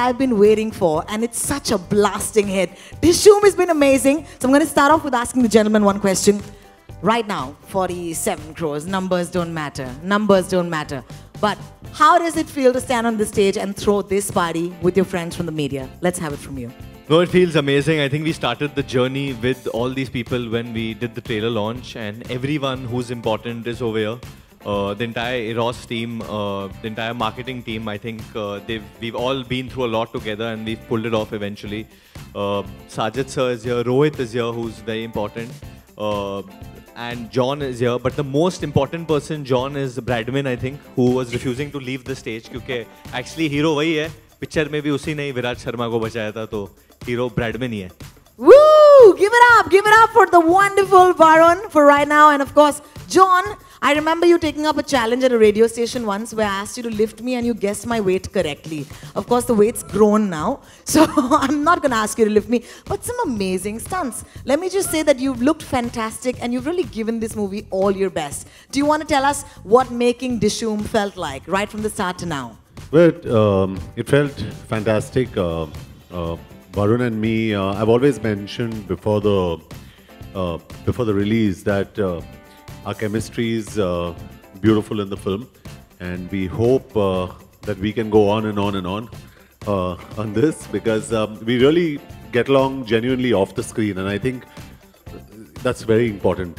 I've been waiting for, and it's such a blasting hit. Dishoom has been amazing. So I'm going to start off with asking the gentleman one question. Right now, 47 crores. Numbers don't matter. Numbers don't matter. But how does it feel to stand on the stage and throw this party with your friends from the media? Let's have it from you. No, it feels amazing. I think we started the journey with all these people when we did the trailer launch, and everyone who's important is over here. Uh, the entire Eros team, uh, the entire marketing team, I think uh, we've all been through a lot together and we've pulled it off eventually. Uh, Sajid sir is here, Rohit is here, who's very important, uh, and John is here. But the most important person, John, is Bradman, I think, who was refusing to leave the stage because actually hero वही है. Picture में भी उसी ने ही विराट शर्मा को बचाया था तो हीरो ब्रैडमैन ही है Give it up, give it up for the wonderful Varun for right now. And of course, John, I remember you taking up a challenge at a radio station once where I asked you to lift me and you guessed my weight correctly. Of course, the weight's grown now, so I'm not going to ask you to lift me, but some amazing stunts. Let me just say that you've looked fantastic and you've really given this movie all your best. Do you want to tell us what making Dishoom felt like right from the start to now? Well, it, um, it felt fantastic. Uh, uh, Varun and me, uh, I've always mentioned before the uh, before the release that uh, our chemistry is uh, beautiful in the film, and we hope uh, that we can go on and on and on uh, on this because um, we really get along genuinely off the screen, and I think that's very important.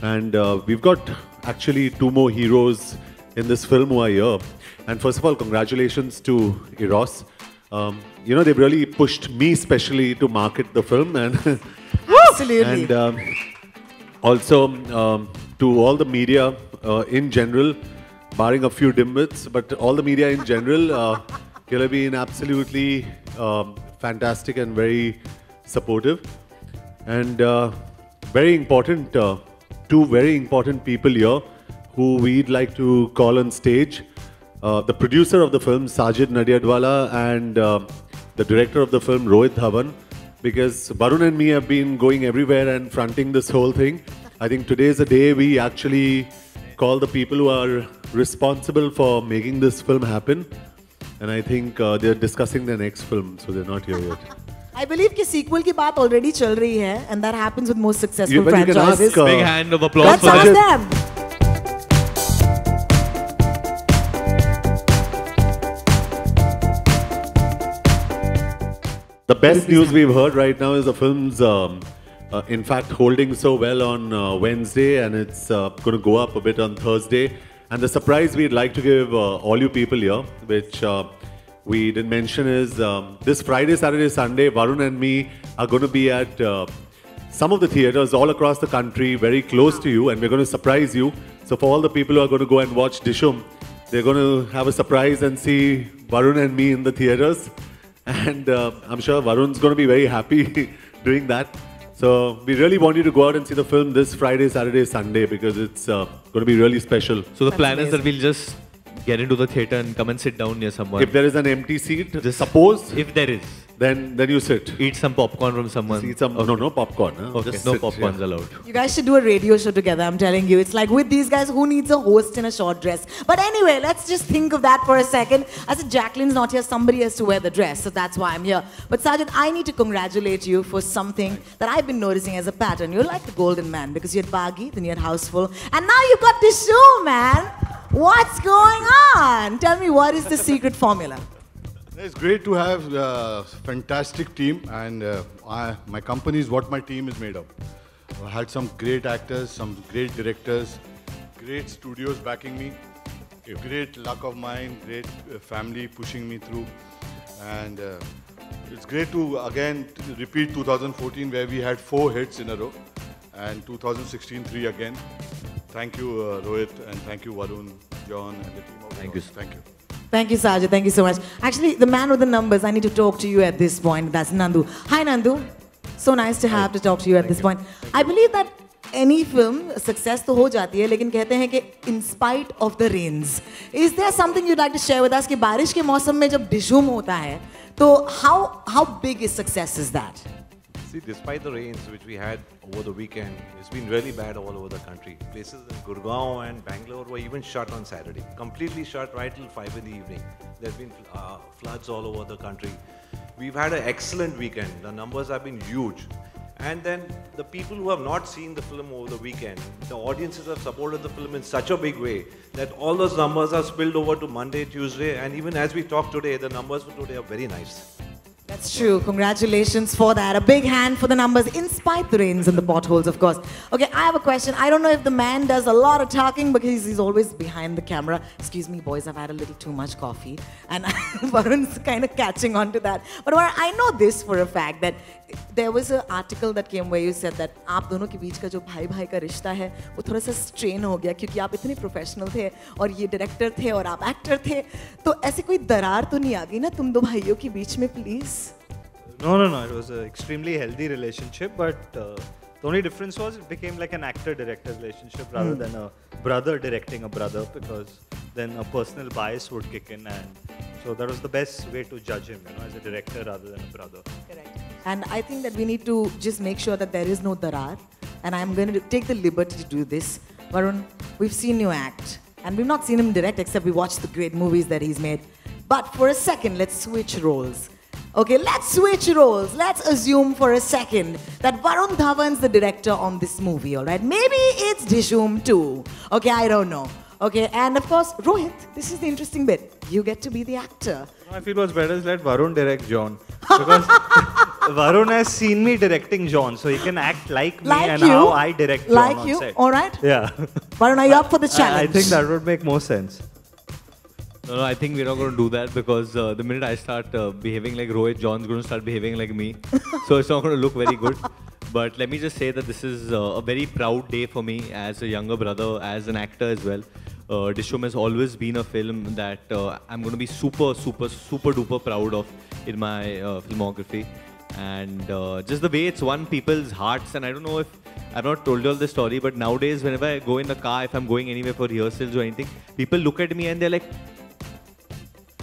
And we've got actually two more heroes in this film who are here. And first of all, congratulations to Eros. Um, you know, they've really pushed me specially to market the film and Absolutely. and um, also um, to all the media uh, in general, barring a few dimwits, but all the media in general, uh, you'll have been absolutely um, fantastic and very supportive. And uh, very important, uh, two very important people here who we'd like to call on stage. Uh, the producer of the film, Sajid Nadiadwala, and uh, the director of the film, Rohit Dhawan, because Varun and me have been going everywhere and fronting this whole thing. I think today is the day we actually call the people who are responsible for making this film happen. And I think uh, they're discussing their next film, so they're not here yet. I believe कि sequel की बात already चल रही and that happens with most successful yeah, franchises. Ask, uh, Big hand of applause Let's for them. them. The best news we've heard right now is the film's, um, uh, in fact, holding so well on uh, Wednesday and it's uh, going to go up a bit on Thursday. And the surprise we'd like to give uh, all you people here, which uh, we didn't mention, is um, this Friday, Saturday, Sunday, Varun and me are going to be at uh, some of the theaters all across the country, very close to you, and we're going to surprise you. So, for all the people who are going to go and watch Dishoom, they're going to have a surprise and see Varun and me in the theaters. And uh, I'm sure Varun's going to be very happy doing that. So we really want you to go out and see the film this Friday, Saturday, Sunday because it's uh, going to be really special. so the That's plan is that we'll just get into the theater and come and sit down near someone If there is an empty seat, Just- suppose, if there is then then you sit. eat some popcorn from someone See some, no, no popcorn. Huh? okay Just no sit, popcorns yeah. allowed You guys should do a radio show together, I'm telling you. It's like with these guys, who needs a host in a short dress? But anyway, let's just think of that for a second. I said, Jacqueline's not here, somebody has to wear the dress, so that's why I'm here. But Sajid, I need to congratulate you for something that I've been noticing as a pattern. You're like a golden man because you had Baaghi, then you had Housefull, and now you've got this show, man. What's going on? Tell me, what is the secret formula? It's great to have a fantastic team, and uh, I, my company is what my team is made of. I had some great actors, some great directors, great studios backing me, a great luck of mine, great uh, family pushing me through, and uh, it's great to again repeat 2014 where we had four hits in a row, and 2016 three again. Thank you, uh, Rohit, and thank you, Varun, John, and the team. Thank you. Thank you. Thank you, Sajid. Thank you so much. Actually, the man with the numbers, I need to talk to you at this point. That's Nandu. Hi, Nandu. So nice to have to talk to you at this point. I believe that any film success तो हो जाती है लेकिन कहते हैं कि in spite of the rains is there something you'd like to share with us कि बारिश के मौसम में जब डिशूम होता है तो how how big is success is that See, despite the rains which we had over the weekend, it's been really bad all over the country. Places in Gurgaon and Bangalore were even shut on Saturday. Completely shut right till 5 in the evening. There's been uh, floods all over the country. We've had an excellent weekend. The numbers have been huge. And then the people who have not seen the film over the weekend, the audiences have supported the film in such a big way that all those numbers are spilled over to Monday, Tuesday, and even as we talk today, the numbers for today are very nice. That's true. Congratulations for that. A big hand for the numbers, in spite the rains and the potholes, of course. Okay, I have a question. I don't know if the man does a lot of talking because he's always behind the camera. Excuse me, boys, I've had a little too much coffee. And Varun's kind of catching on to that. But I know this for a fact that there was an article that came where you said that आप दोनों के बीच का जो भाई भाई का रिश्ता है वो थोड़ा सा स्ट्रेन हो गया क्योंकि आप इतने प्रोफेशनल थे और ये डायरेक्टर थे और आप एक्टर थे तो ऐसे कोई दरार तो नहीं आ गई ना तुम दो भाइयों के बीच में please No, no, no. It was an extremely healthy relationship, but uh, the only difference was it became like an actor-director relationship rather than a brother directing a brother, because then a personal bias would kick in, and so that was the best way to judge him, you know, as a director rather than a brother. Correct. And I think that we need to just make sure that there is no darar. And I'm going to take the liberty to do this. Varun, we've seen you act. And we've not seen him direct except we watched the great movies that he's made. But for a second, let's switch roles. Okay, let's switch roles. Let's assume for a second that Varun Dhawan's the director on this movie, alright? Maybe it's Dishoom too. Okay, I don't know. Okay, and of course, Rohit, this is the interesting bit. You get to be the actor. I feel what's better is let Varun direct John, because Varun has seen me directing John, so he can act like me Like and you. how I direct John Like on you, set. alright? Yeah. Varun, are you up for the I- challenge? I think that would make more sense. No, no, I think we're not going to do that because uh, the minute I start uh, behaving like Rohit, John's going to start behaving like me. so it's not going to look very good. But let me just say that this is uh, a very proud day for me as a younger brother, as an actor as well. Uh, Dishoom has always been a film that uh, I'm going to be super, super, super duper proud of in my uh, filmography. And uh, just the way it's won people's hearts, and I don't know if I've not told you all this story, but nowadays, whenever I go in the car, if I'm going anywhere for rehearsals or anything, people look at me and they're like,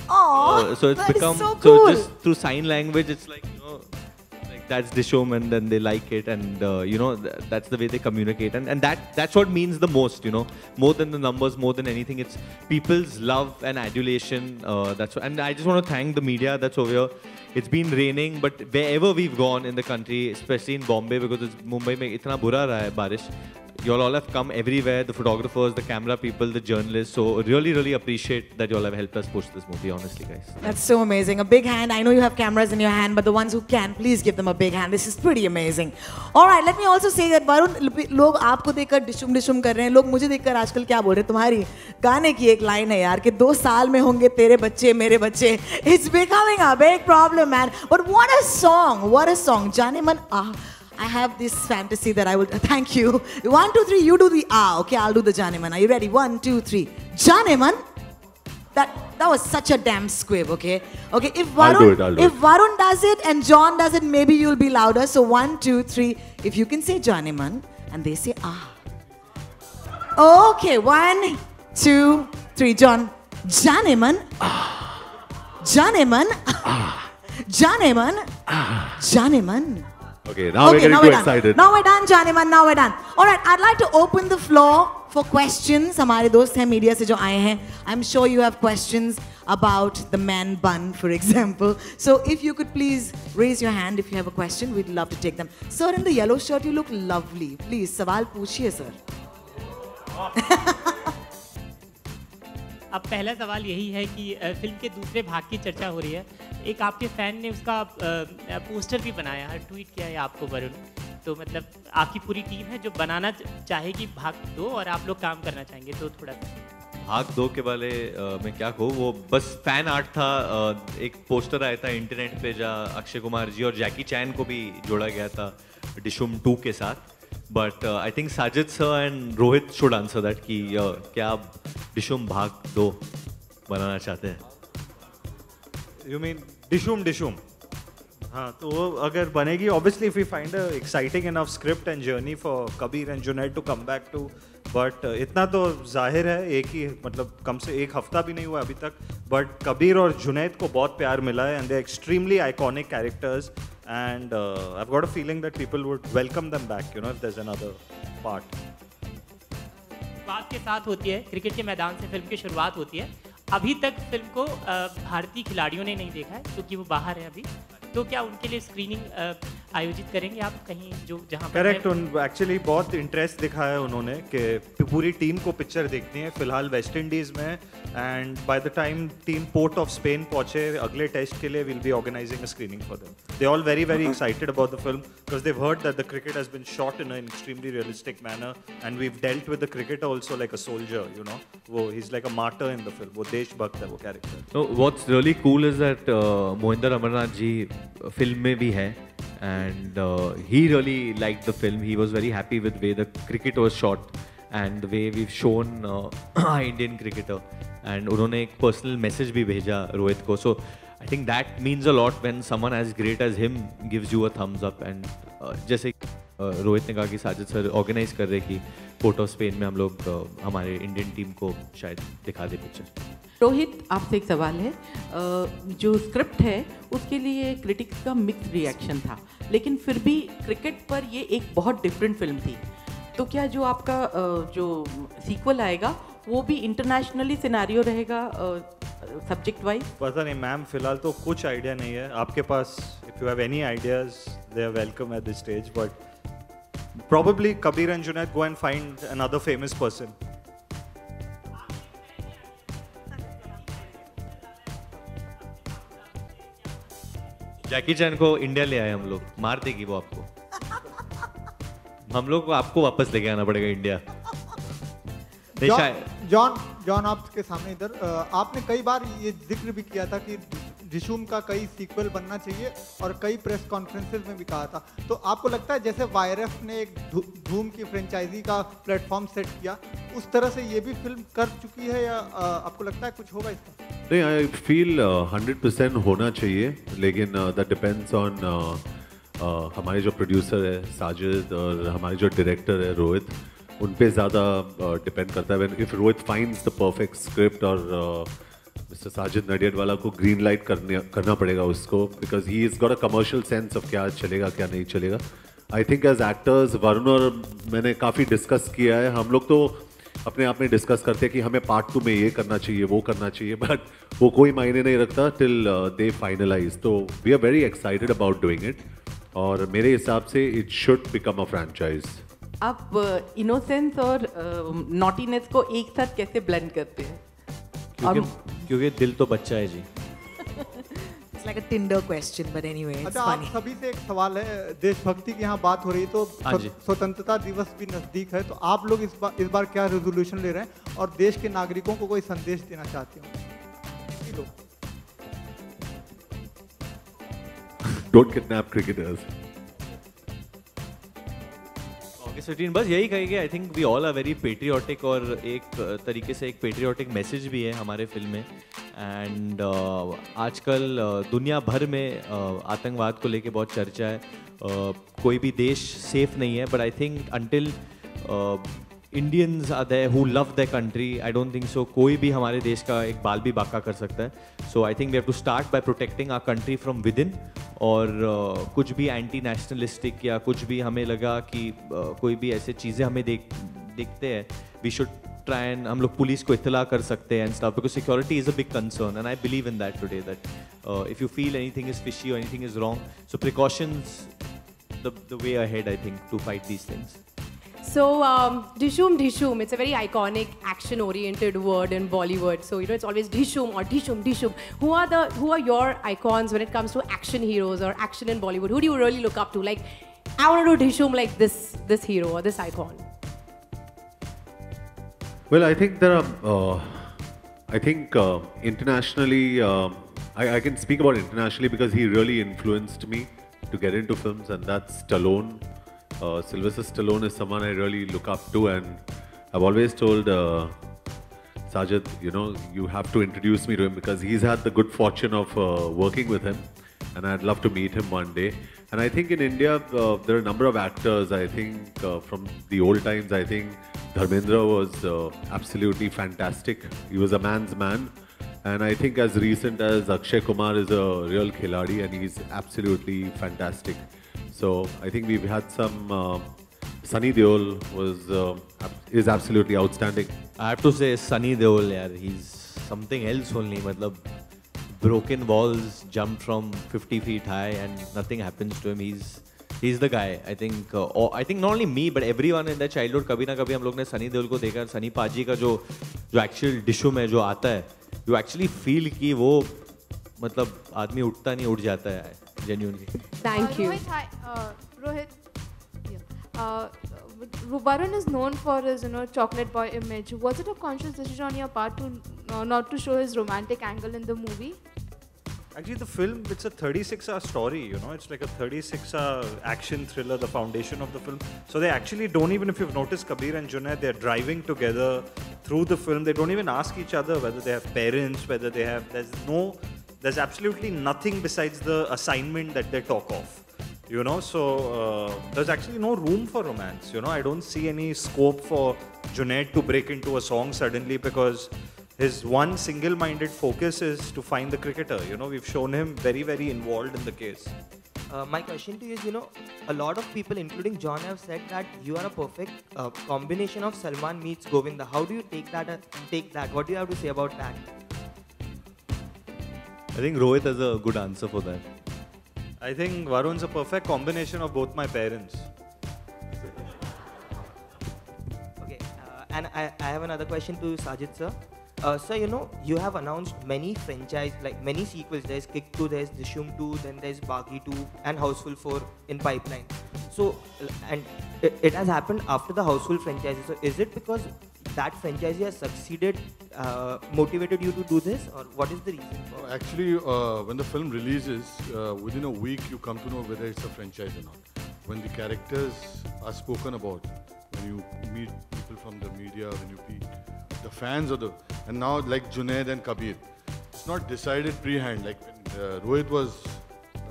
"Oh!" so it's become so cool. just through sign language it's like you know like that's the Dishoom and then they like it and uh, you know th- that's the way they communicate and, and that that's what means the most you know. More than the numbers more than anything it's people's love and adulation uh, that's what, and I just want to thank the media that's over here. It's been raining but wherever we've gone in the country especially in Bombay because it's Mumbai mein itna bura raha hai barish you all have come everywhere the photographers the camera people the journalists so really really appreciate that you all have helped us push this movie honestly guys That's so amazing. A big hand. I know you have cameras in your hand, but the ones who can, please give them a big hand. This is pretty amazing. All right, let me also say that Varun लोग आपको देखकर डिशुम डिशुम कर रहे हैं लोग मुझे देखकर आजकल क्या बोल रहे हैं तुम्हारी गाने की एक लाइन है यार कि दो साल में होंगे तेरे बच्चे मेरे बच्चे it's becoming a big problem man but what a song what a song जाने मन आह I have this fantasy that I will. Thank you. One, two, three. You do the ah. Okay, I'll do the Janeman. Are you ready? One, two, three. Janeman. That that was such a damn squib. Okay. Okay. If I'll Varun, do it, do if Varun does it and John does it, maybe you'll be louder. So one, two, three. If you can say Janeman and they say ah. Okay. One, two, three. John. Janeman. Ah. Janeman. Ah. Janeman. Ah. Janeman. Okay, now okay, we're getting now too we're excited. Now we're done, Janeman. Now we're done. All right, I'd like to open the floor for questions. Our friends from media, से जो आए I'm sure you have questions about the man bun, for example. So if you could please raise your hand if you have a question, we'd love to take them. Sir, in the yellow shirt, you look lovely. Please, सवाल sir. अब पहला सवाल यही है कि film के दूसरे भाग की चर्चा हो रही है। एक आपके फ़ैन ने उसका पोस्टर भी बनाया है ट्वीट किया है आपको वरुण। तो मतलब आपकी पूरी टीम है जो बनाना चाहेगी भाग दो और आप लोग काम करना चाहेंगे तो थोड़ा सा। भाग दो के वाले मैं क्या कहूँ वो बस फ़ैन आर्ट था अ, एक पोस्टर आया था इंटरनेट पे जहाँ अक्षय कुमार जी और जैकी चैन को भी जोड़ा गया था डिशुम टू के साथ। But I think Sajid sir and Rohit should answer that कि क्या डिशुम भाग दो बनाना चाहते हैं। You mean Dishoom Dishoom? हाँ तो अगर बनेगी obviously if we find exciting enough script and journey for Kabir and Junaid to come back too but इतना तो ज़ाहिर है, एक ही मतलब कम से एक हफ़्ता भी नहीं हुआ अभी तक बट कबीर और जुनेद को बहुत प्यार मिला है and they extremely iconic characters and I got a feeling that people would welcome them back you know if is another part बात के साथ होती है, क्रिकेट के मैदान से फ़िल्म की शुरुआत होती है। अभी तक फ़िल्म को भारतीय खिलाड़ियों ने नहीं देखा है, क्योंकि वो बाहर है अभी। तो क्या उनके लिए स्क्रीनिंग आयोजित करेंगे आप कहीं जो जहाँ करेक्ट उन एक्चुअली बहुत इंटरेस्ट दिखाया है उन्होंने कि पूरी टीम को पिक्चर देखनी है। फ़िलहाल वेस्ट इंडीज़ में and by the time team Port of Spain पहुँचे अगले टेस्ट के लिए will be organising a screening for them they all very very excited about the film because they heard that the cricket has been shot in an extremely realistic manner and we dealt with the cricket also like a soldier you know वो he is like a martyr in the film वो देशभक्त है वो character so what's really cool is that Mohinder Amarnath ji film में भी है। and uh, he really liked the film. He was very happy with way the cricket was shot and the way we've shown uh, our Indian cricketer. And उन्होंने एक personal message भी भेजा रोहित को. So I think that means a lot when someone as great as him gives a thumbs up. And uh, जैसे uh, Rohit ने कहा कि Sajid sir organise कर रहे कि पोर्ट ऑफ़ स्पेन में हम लोग uh, हमारे इंडियन टीम को शायद दिखा दे पिक्चर रोहित आपसे एक सवाल है। जो स्क्रिप्ट है उसके लिए क्रिटिक्स का मिक्स रिएक्शन था। लेकिन फिर भी क्रिकेट पर ये एक बहुत डिफरेंट फ़िल्म थी। तो क्या जो आपका जो सीक्वल आएगा वो भी इंटरनेशनली सिनारियो रहेगा? सब्जेक्ट वाइज पता नहीं मैम फ़िलहाल तो कुछ आइडिया नहीं है। आपके पास if you have any ideas they are welcome at this stage but probably Kabir and Junaid go and find another famous person. Jackie Chan को इंडिया ले आए हम लोग। मार देगी वो आपको। हम लोग को आपको वापस लेके आना पड़ेगा इंडिया नहीं शायद जॉन जॉन आपके सामने इधर आपने कई बार ये ज़िक्र भी किया था कि रिशूम का कई सीक्वल बनना चाहिए और कई प्रेस कॉन्फ्रेंसेज में भी कहा था। तो आपको लगता है जैसे वायरफ ने एक धूम की फ्रेंचाइजी का प्लेटफॉर्म सेट किया, उस तरह से ये भी फ़िल्म कर चुकी है या आपको लगता है कुछ होगा इसका नहीं आई फील हंड्रेड परसेंट होना चाहिए, लेकिन दैट डिपेंड्स ऑन हमारे जो प्रोड्यूसर है, साजिद और हमारे जो डायरेक्टर है, रोहित उन पर ज़्यादा डिपेंड करता है। If Rohit finds the perfect script और मिस्टर साजिद नडियाडवाला को ग्रीन लाइट करने, करना पड़ेगा उसको because he is got a commercial sense of क्या चलेगा, क्या नहीं चलेगा। I think as actors Varun और मैंने काफ़ी डिस्कस किया है। हम लोग तो अपने आप में डिस्कस करते हैं कि हमें पार्ट टू में ये करना चाहिए, वो करना चाहिए बट वो कोई मायने नहीं रखता टिल दे फाइनलाइज तो we are very excited about doing it और मेरे हिसाब से it should become a franchise आप इनोसेंस और नॉटीनेस को एक साथ कैसे ब्लेंड करते हैं? क्योंकि क्योंकि दिल तो बच्चा है जी। It's like a Tinder question, but anyway, it's अच्छा funny. सभी से एक सवाल है देशभक्ति की यहाँ बात हो रही है तो हाँ स्वतंत्रता दिवस भी नज़दीक है तो आप लोग इस बार इस बार क्या रेजोल्यूशन ले रहे हैं? और देश के नागरिकों को कोई संदेश देना चाहते हो? 15 बस यही कहेगी I think we all are very patriotic और एक तरीके से एक पेट्रियाटिक मैसेज भी है हमारे फ़िल्म में। एंड uh, आजकल uh, दुनिया भर में uh, आतंकवाद को लेके बहुत चर्चा है। uh, कोई भी देश सेफ़ नहीं है but I think until Indians are there who love the country I don't think so कोई भी हमारे देश का एक बाल भी बाका कर सकता है। So I think we have to start by protecting our country from within और uh, कुछ भी एंटी नेशनलिस्टिक या कुछ भी हमें लगा कि uh, कोई भी ऐसे चीज़ें हमें देख देखते हैं। वी शुड ट्राई एंड हम लोग पुलिस को इतला कर सकते हैं and stuff because security is a big concern and I believe in that today that if you feel anything is fishy और anything is wrong so precautions the way way I think to fight these things. So, um, Dishoom Dishoom, it's a very iconic action-oriented word in Bollywood. So, you know, it's always Dishoom or Dishoom Dishoom. Who are the who are your icons when it comes to action heroes or action in Bollywood? Who do you really look up to? Like, I want to do Dishoom like this this hero or this icon. Well, I think there are. Uh, I think uh, internationally, um I, I can speak about internationally because he really influenced me to get into films, and that's Stallone. Uh, Sylvester Stallone is someone I really look up to, and I've always told uh, Sajid, you know, you have to introduce me to him because he's had the good fortune of uh, working with him, and I'd love to meet him one day. And I think in India, uh, there are a number of actors. I think uh, from the old times, I think Dharmendra was uh, absolutely fantastic. He was a man's man. And I think as recent as Akshay Kumar is a real khiladi and he's absolutely fantastic. So I think we've had some. Uh, Sunny Deol was uh, is absolutely outstanding. I have to say, Sunny Deol, yeah, he's something else only. मतलब broken walls, jump from 50 feet high, and nothing happens to him. He's he's the guy. I think. Uh, or, I think not only me, but everyone in their childhood. कभी ना कभी हम लोग ने सनी देओल को देखा सनी पाजी का जो जो एक्चुअल डिशुम है जो आता है यू एक्चुअली फील कि वो मतलब आदमी उठता नहीं उठ जाता है genuinely. Thank you. Rohit, hi, uh, Rohit. Yeah. Uh, Varun is known for his, you know, chocolate boy image. Was it a conscious decision on your part to uh, not to show his romantic angle in the movie? Actually, the film, it's a 36 hour story, you know, it's like a 36 hour action thriller, the foundation of the film. So they actually don't even, if you've noticed Kabir and Junaid, they're driving together through the film. They don't even ask each other whether they have parents, whether they have, there's no, there's absolutely nothing besides the assignment that they talk of. You know, so uh, there's actually no room for romance. You know, I don't see any scope for Junaid to break into a song suddenly because his one single-minded focus is to find the cricketer. You know, we've shown him very, very involved in the case. Uh, my question to you is, you know, a lot of people, including John, have said that you are a perfect uh, combination of Salman meets Govinda. How do you take that? Uh, take that? What do you have to say about that? I think Rohit has a good answer for that. I think Varun's a perfect combination of both my parents. Okay, uh, and I, I have another question to Sajid sir. Uh, sir, you know, you have announced many franchise, like many sequels. There's Kick 2, there's Dishoom 2, then there's Baaghi 2, and Housefull 4 in pipeline. So, and it, it has happened after the Housefull franchise. So, is it because that franchisee has succeeded, uh, motivated you to do this, or what is the reason? For Actually, uh, when the film releases, uh, within a week you come to know whether it's a franchise or not. When the characters are spoken about, when you meet people from the media, when you meet the fans of the, and now like Junaid and Kabir, it's not decided pre-hand. Like when uh, Rohit was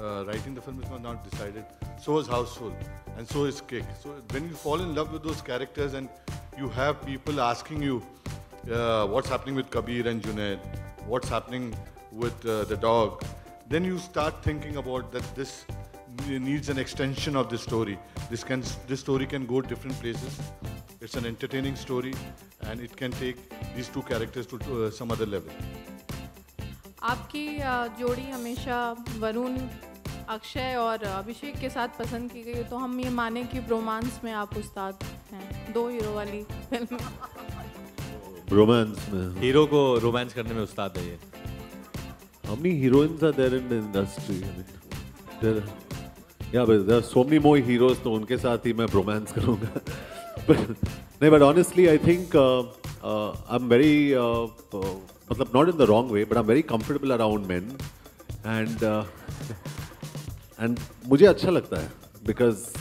uh, writing the film, it was not decided. So was Housefull, and so is Kick. So when you fall in love with those characters and you have people asking you uh, what's happening with Kabir and Junaid, what's happening with uh, the dog, then you start thinking about that this ne- needs an extension of this story. This can this story can go different places. It's an entertaining story, and it can take these two characters to uh, some other level. आपकी अ, जोड़ी हमेशा वरुण अक्षय और अभिषेक के साथ पसंद की गई तो हम ये माने कि रोमांस में आप उस्ताद हैं। दो हीरो वाली रोमांस में हीरो को रोमांस करने में उस्ताद है ये। How heroines are there in the industry there yeah but there so many more heroes तो उनके साथ ही मैं रोमांस करूँगा। नहीं but honestly I think I am very मतलब not in the wrong way but I am very comfortable around men and and मुझे अच्छा लगता है because.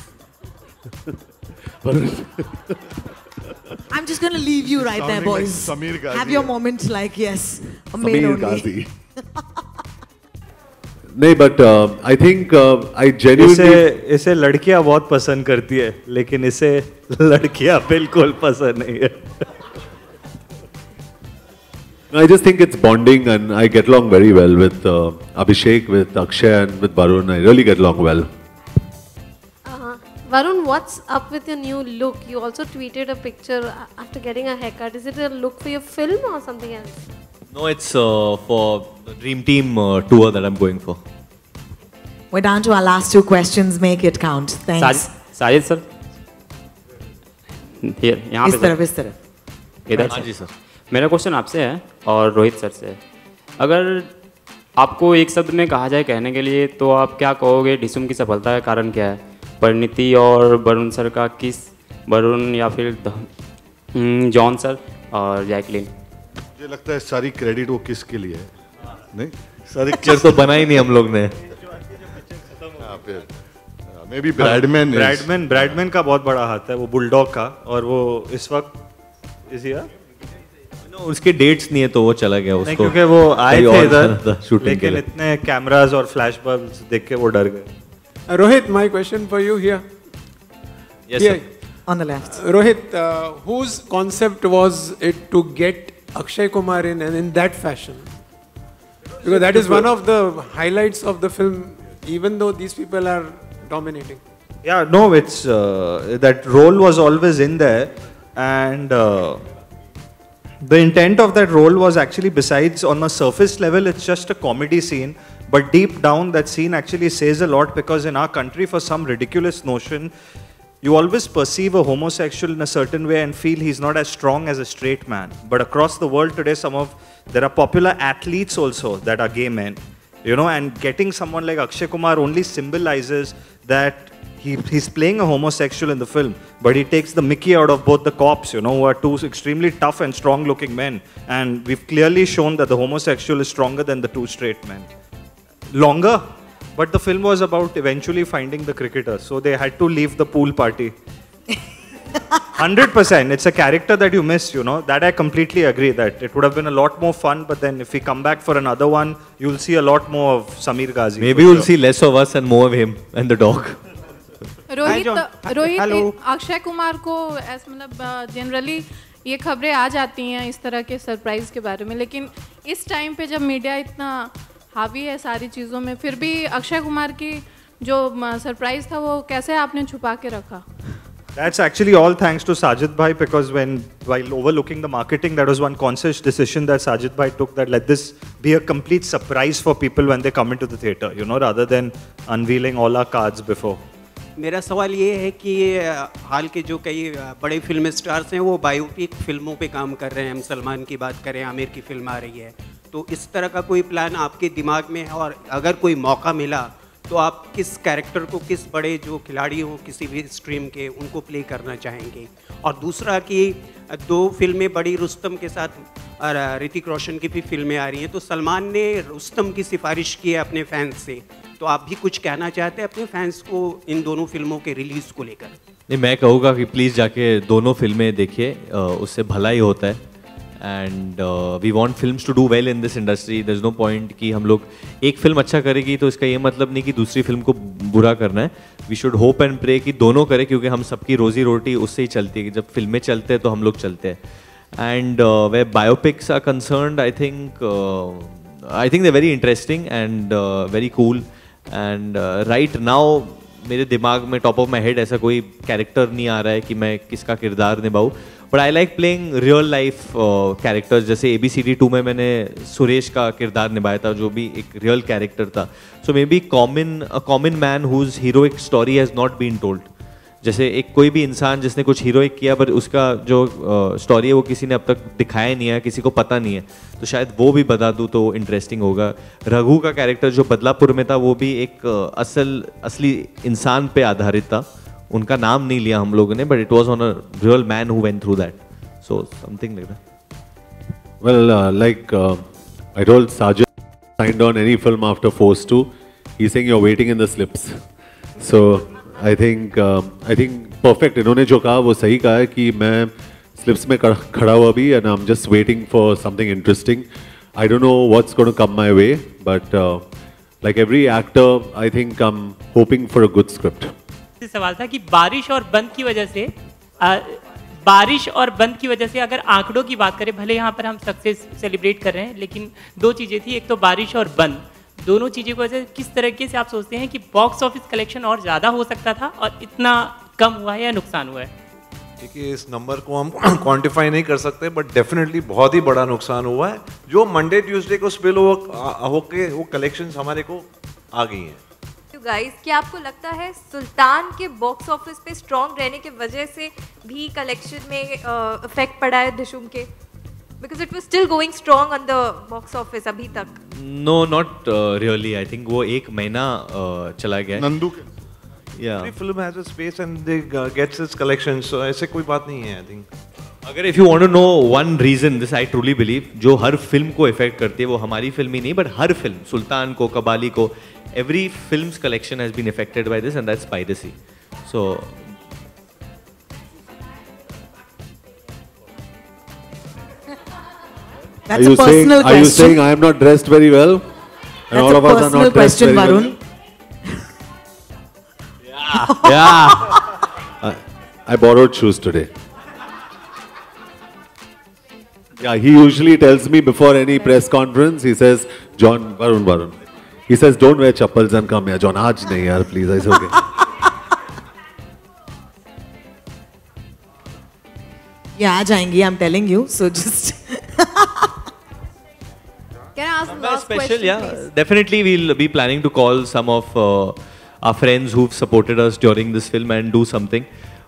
I'm just gonna leave you right there, Sounding like boys. Samir Ghazi. Have your moment like yes, a male Samir only. Ghazi. नहीं but uh, I think uh, I genuinely इसे इसे लड़कियाँ बहुत पसंद करती है लेकिन इसे लड़कियाँ बिल्कुल पसंद नहीं है I just think it's bonding, and I get along very well with uh, Abhishek, with Akshay, and with Varun. I really get along well. Uh, Varun, what's up with your new look? You also tweeted a picture a- after getting a haircut. Is it a look for your film or something else? No, it's uh, for the Dream Team uh, tour that I'm going for. We're down to our last two questions. Make it count. Thanks. Sajid Sajid sir Here, यहाँ इस पे तरफ, sir. इस तरफ। इधर हाँ से। जी, sir. मेरा क्वेश्चन आपसे है और रोहित सर से है। अगर आपको एक शब्द में कहा जाए कहने के लिए तो आप क्या कहोगे? डिसुम की सफलता का कारण क्या है? परिणति और वरुण सर का किस? वरुण या फिर हम्म, जॉन सर और जैकलिन? मुझे लगता है सारी क्रेडिट वो किसके लिए है? नहीं? सारी Picture तो बना ही नहीं हम लोग ने। हाँ, maybe Bradman Bradman Bradman का बहुत बड़ा हाथ है वो बुलडॉग का और वो इस वक्त इसी उसके डेट्स नहीं है तो वो चला गया उसको। क्योंकि वो आए थे इधर शूटिंग के लिए इतने कैमरास और फ्लैश बल्ब्स देख के वो डर गए। Rohit my question for you here yes on the left Rohit whose concept was it to get Akshay Kumar in in that fashion because that is one of the highlights of the film even though these people are dominating yeah no it's that role was always in there and the intent of that role was actually besides on a surface level it's just a comedy scene. But deep down that scene actually says a lot because in our country for some ridiculous notion you always perceive a homosexual in a certain way and feel he's not as strong as a straight man. But across the world today some of there are popular athletes also that are gay men. You know and getting someone like akshay kumar only symbolizes that he, he's playing a homosexual in the film, but he takes the mickey out of both the cops, you know, who are two extremely tough and strong looking men. And we've clearly shown that the homosexual is stronger than the two straight men. Longer, but the film was about eventually finding the cricketer, so they had to leave the pool party. 100% it's a character that you miss you know that i completely agree that it would have been a lot more fun but then if we come back for another one you'll see a lot more of samir ghazi Maybe you'll sure. see less of us and more of him and the dog. Rohit Rohit Akshay Kumar को ऐसा मतलब generally ये खबरें आ जाती हैं इस तरह के सरप्राइज़ के बारे में लेकिन इस टाइम पे जब मीडिया इतना हावी है सारी चीज़ों में फिर भी अक्षय कुमार की जो सरप्राइज़ था वो कैसे आपने छुपा के रखा That's actually all thanks to Sajid Bhai because when while overlooking the marketing, that was one conscious decision that Sajid Bhai took that let this be a complete surprise for people when they come into the theater, you know, rather than unveiling all our cards before. मेरा सवाल ये है कि हाल के जो कई बड़े film stars हैं, वो बायोपिक फ़िल्मों पे काम कर रहे हैं। हम सलमान की बात करें, आमिर की फ़िल्म आ रही है। तो इस तरह का कोई प्लान आपके दिमाग में है? और अगर कोई मौका मिला तो आप किस कैरेक्टर को, किस बड़े जो खिलाड़ी हो, किसी भी स्ट्रीम के, उनको प्ले करना चाहेंगे? और दूसरा कि दो फ़िल्में बड़ी रुस्तम के साथ ऋतिक रोशन की भी फ़िल्में आ रही हैं। तो सलमान ने रुस्तम की सिफारिश की है अपने फैंस से। तो आप भी कुछ कहना चाहते हैं अपने फैंस को इन दोनों फ़िल्मों के रिलीज़ को लेकर? नहीं, मैं कहूँगा कि प्लीज़ जाके दोनों फ़िल्में देखिए उससे भला ही होता है। And we want film to do well in this industry there is no point कि हम लोग एक फ़िल्म अच्छा करेगी तो इसका ये मतलब नहीं कि दूसरी फ़िल्म को बुरा करना है। We should hope and pray कि दोनों करें, क्योंकि हम सबकी रोजी रोटी उससे ही चलती है कि जब फ़िल्में चलते हैं तो हम लोग चलते हैं। And way biopics are concern I think I think they very interesting and very cool and right now मेरे दिमाग में टॉप ऑफ़ माई हेड ऐसा कोई कैरेक्टर नहीं आ रहा है कि मैं किसका किरदार निभाऊँ। But I like playing real life characters जैसे A B C D two में मैंने सुरेश का किरदार निभाया था, जो भी एक रियल कैरेक्टर था। So maybe common common man whose heroic story has not been told जैसे एक कोई भी इंसान जिसने कुछ हीरोइक किया पर उसका जो स्टोरी है वो किसी ने अब तक दिखाया नहीं है किसी को पता नहीं है तो शायद वो भी बता दूँ तो इंटरेस्टिंग होगा रघु का कैरेक्टर जो बदलापुर में था वो भी एक असल असली इंसान पे आधारित था उनका नाम नहीं लिया हम लोगों ने but it was on a real man who went through that so something like that like uh, I told Sajid, signed on any film after Force 2. He's saying you're waiting in the slips. So I think I think perfect इन्होंने जो कहा वो सही कहा है कि मैं slips में खड़ा हुआ भी and I am just waiting for something interesting I don't know what's going to come my way but like every actor I think I am hoping for a good script सवाल था कि बारिश और बंद की वजह से आ, बारिश और बंद की वजह से अगर आंकड़ों की बात करें भले यहाँ पर हम सक्सेस सेलिब्रेट कर रहे हैं लेकिन दो चीज़ें थी एक तो बारिश और बंद। दोनों चीज़ों की वजह किस तरीके से आप सोचते हैं कि बॉक्स ऑफ़िस कलेक्शन और ज़्यादा हो सकता था और इतना कम हुआ है या नुकसान हुआ है? देखिए इस नंबर को हम क्वांटिफाई नहीं कर सकते बट डेफिनेटली बहुत ही बड़ा नुकसान हुआ है। जो मंडे ट्यूसडे को स्पिल होके वो कलेक्शंस हमारे को आ गई हैं। तो गाइस क्या आपको लगता है सुल्तान के बॉक्स ऑफ़िस पे स्ट्रॉन्ग रहने के वजह से भी कलेक्शन में इफ़ेक्ट पड़ा है दिशुम के? Because it was still going strong on the box office अभी तक no not really I think वो एक महीना uh, चला गया नंदू या Every film has a space and they uh, gets its collection so ऐसे कोई बात नहीं है आई थिंक अगर if you want to know one reason this I truly believe जो हर फ़िल्म को इफ़ेक्ट करती है वो हमारी फ़िल्म ही नहीं बट हर फ़िल्म सुल्तान को कबाली को every film collection has been affected by this and that's piracy so That's are a personal saying, question. Are you saying I am not dressed very well? And That's all of us are not question, very Varun. well. yeah. yeah. I, I borrowed shoes today. Yeah, he usually tells me before any press conference, he says, John, Varun, Varun. He says, don't wear chappals and come here, John. Aaj nahi yaar, please. I say, okay. Yeah, aaj I'm telling you. So just... By last special, question, yeah. please. Definitely, we'll be planning to call some of uh, our friends who've supported us during this film and do something.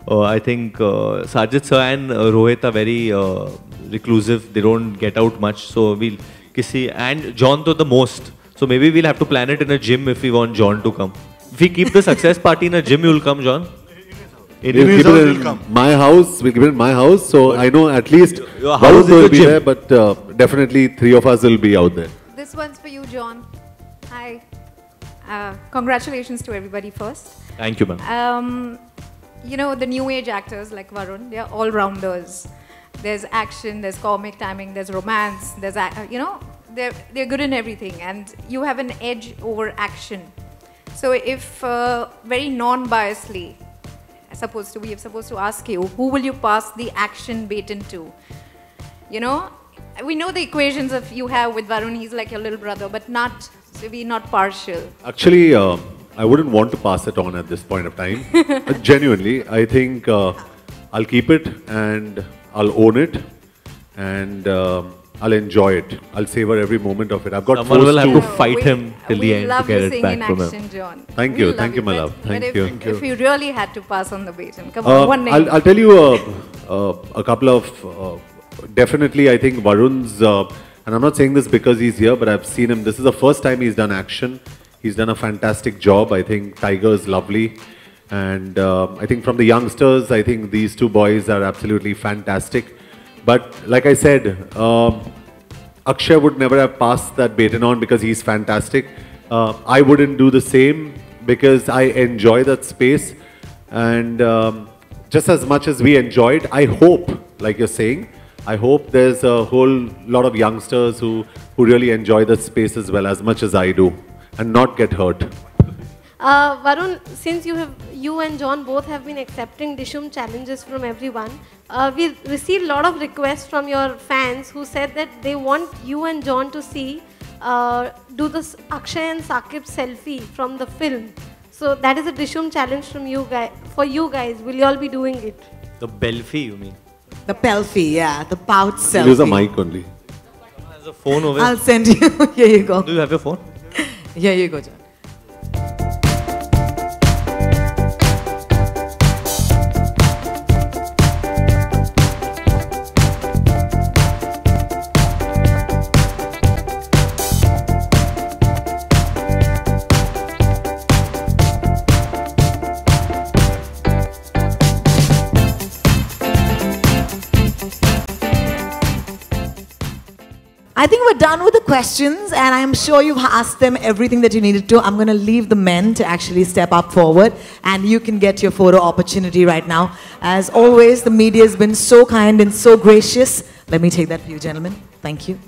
Uh, I think uh, Sajid sir and uh, Rohit are very uh, reclusive. They don't get out much. So we'll kisi and John to the most. So maybe we'll have to plan it in a gym if we want John to come. If we keep the success party in a gym, you'll come, John. In We'll his keep house, it he'll in come. my house. We'll keep it in my house. So I know at least Your Varun house will be gym. there, but uh, definitely three of us will be out there. This one's for you, John. Hi. Uh, congratulations to everybody first. Thank you, ma'am. Um, you know, the new age actors like Varun, they're all rounders. There's action, there's comic timing, there's romance, there's, uh, you know, they're, they're good in everything. And you have an edge over action. So if uh, very non-biasly, supposed to, we are supposed to ask you, who will you pass the action baton to? You know, we know the equations of you have with Varun, he's like your little brother, but not, so we not partial. Actually, uh, I wouldn't want to pass it on at this point of time. Uh, Genuinely, I think uh, I'll keep it and I'll own it and um, I'll enjoy it. I'll savor every moment of it. I've got Someone forced will have to to fight him till the end to love get it back from action, him. John. Thank We you, thank you, my love. Thank if, you. If you really had to pass on the baton, come Uh, on, one name. I'll, I'll tell you uh, uh, a couple of. Definitely, I think Varun's, uh, and I'm not saying this because he's here, but I've seen him. This is the first time he's done action. He's done a fantastic job. I think Tiger is lovely. And uh, I think from the youngsters, I think these two boys are absolutely fantastic. But like I said, um, Akshay would never have passed that baton on because he's fantastic. Uh, I wouldn't do the same because I enjoy that space. And um, just as much as we enjoyed, I hope, like you're saying, I hope there's a whole lot of youngsters who, who really enjoy the space as well, as much as I do, and not get hurt. Uh, Varun, since you have you and John both have been accepting Dishoom challenges from everyone, uh, we received a lot of requests from your fans who said that they want you and John to see uh, do this Akshay and Sakib selfie from the film. So that is a Dishoom challenge from you guys. For you guys, will you all be doing it? The Belfi, you mean? The pelfie, yeah, the pouch selfie. Use a mic only. There's a phone over I'll send you. Here you go. Do you have your phone? Here you go, John. We're done with the questions, and I'm sure you've asked them everything that you needed to. I'm going to leave the men to actually step up forward, and you can get your photo opportunity right now. As always, the media has been so kind and so gracious. Let me take that for you, gentlemen. Thank you.